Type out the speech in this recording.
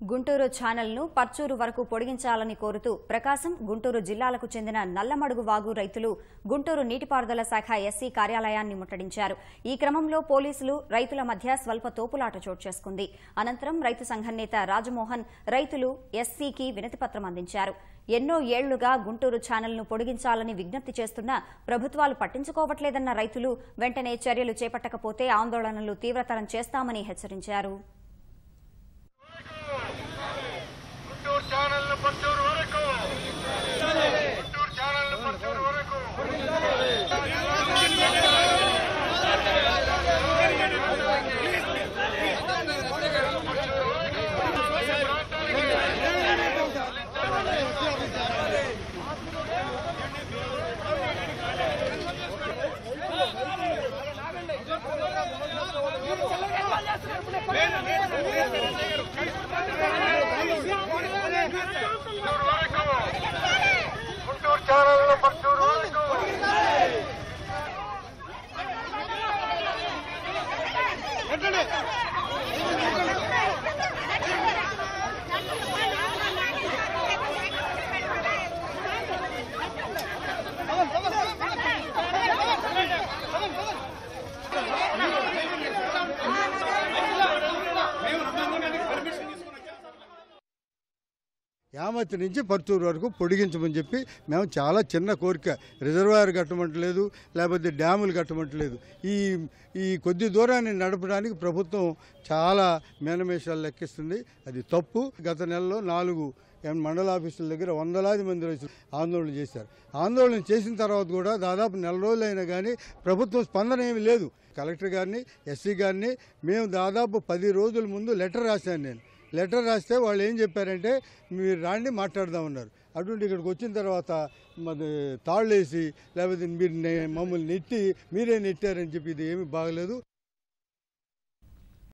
గుంటూరు ఛానల్ను పర్చూరు వరకు పొడిగించాలని కోరుతూ ప్రకాశం గుంటూరు జిల్లాలకు చెందిన నల్లమడుగు వాగు రైతులు గుంటూరు నీటిపారుదల శాఖ ఎస్సీ కార్యాలయాన్ని ముట్టడించారు. ఈ క్రమంలో పోలీసులు రైతుల మధ్య స్వల్ప తోపులాట చోటు చేసుకుంది. అనంతరం రైతు సంఘం నేత రాజమోహన్ రైతులు ఎస్సీకి వినతిపత్రం అందించారు. ఎన్నో ఏళ్ళుగా గుంటూరు ఛానల్ను పొడిగించాలని విజ్ఞప్తి చేస్తున్నా ప్రభుత్వాలు పట్టించుకోవట్లేదన్న రైతులు వెంటనే చర్యలు చేపట్టకపోతే ఆందోళనలు తీవ్రతరం చేస్తామని హెచ్చరించారు. Capturou! it. యామతి నుంచి పర్చూరు వరకు పొడిగించమని చెప్పి మేము చాలా చిన్న కోరిక. రిజర్వాయర్ కట్టమంటలేదు లేకపోతే డ్యాములు కట్టమంటలేదు. ఈ ఈ కొద్ది దూరాన్ని నడపడానికి ప్రభుత్వం చాలా మేనమేషాలు లెక్కిస్తుంది. అది తప్పు. గత నెలలో నాలుగు మండల ఆఫీసుల దగ్గర వందలాది మంది రైతులు ఆందోళన చేశారు. ఆందోళన చేసిన తర్వాత కూడా దాదాపు నెల రోజులైనా కానీ ప్రభుత్వం స్పందన ఏమీ లేదు. కలెక్టర్ గారిని ఎస్సీ గారిని మేము దాదాపు పది రోజుల ముందు లెటర్ రాశాను నేను. లెటర్ రాస్తే వాళ్ళు ఏం చెప్పారంటే మీరు రాండి మాట్లాడదామన్నారు అటువంటి ఇక్కడికి వచ్చిన తర్వాత మరి తాళ్ళేసి లేకపోతే మీరు నే- మమ్మల్ని నెట్టి మీరే నెట్టారని చెప్పి ఇది ఏమీ బాగలేదు.